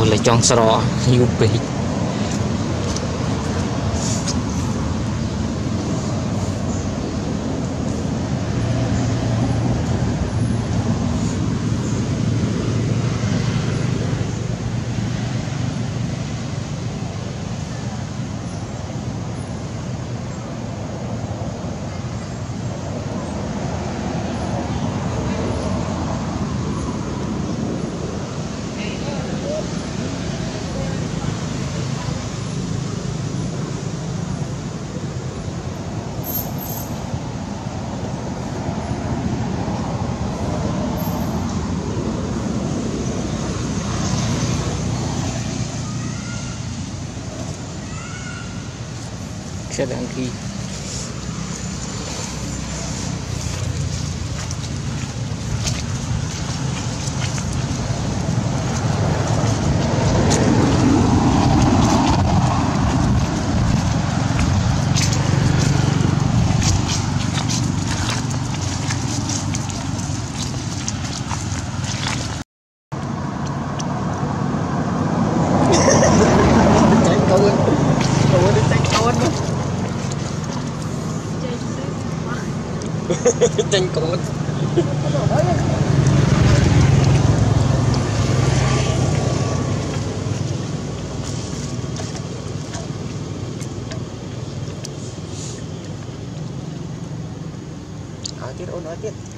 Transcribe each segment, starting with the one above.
ពោះលេចង់ស្រយូរពេក Siya đăng ký. tranh câu nói tiếp ôn nói tiếp.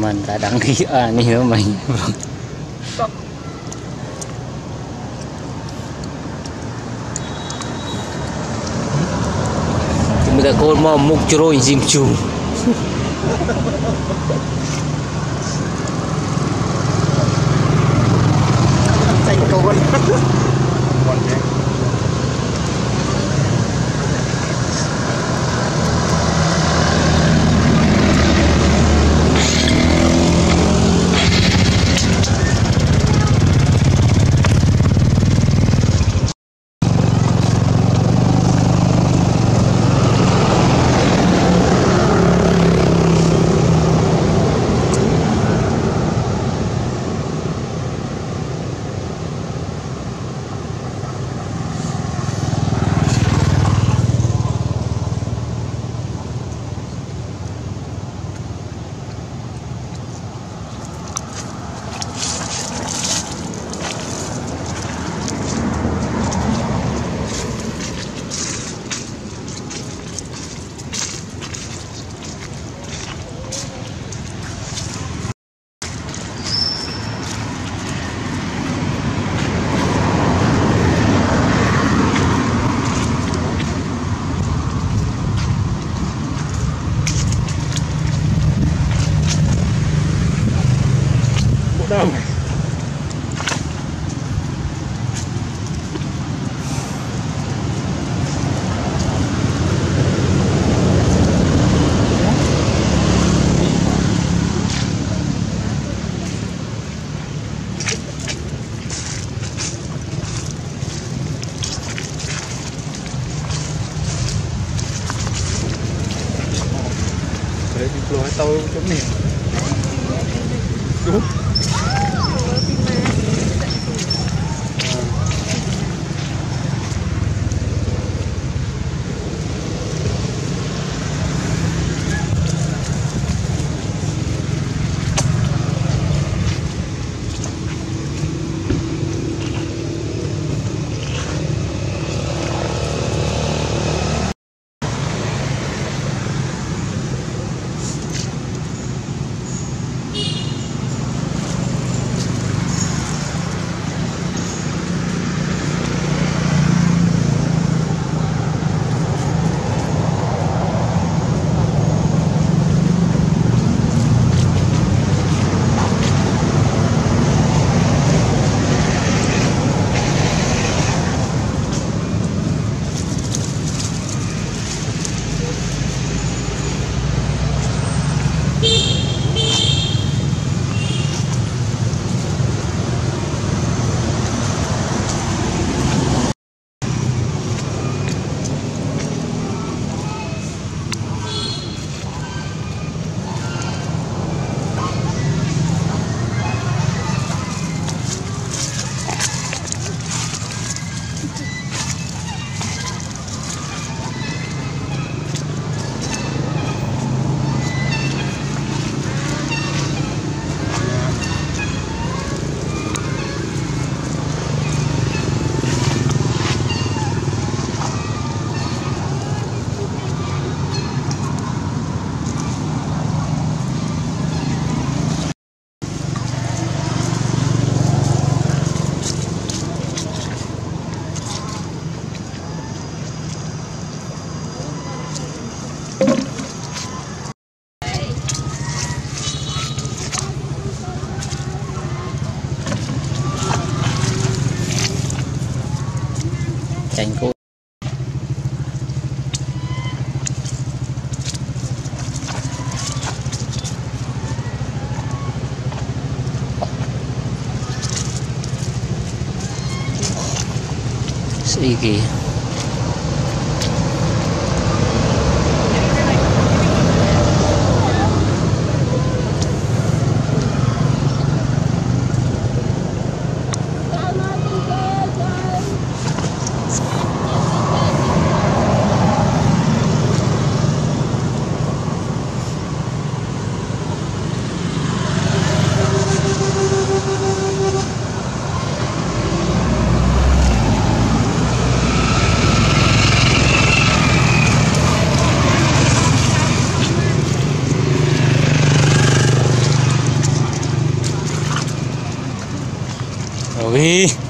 Mình đã đăng ký à, ni nữa mình. Chúng ta cô mà mục trôi dìm chù. tranh câu chanh cô Sige. vi.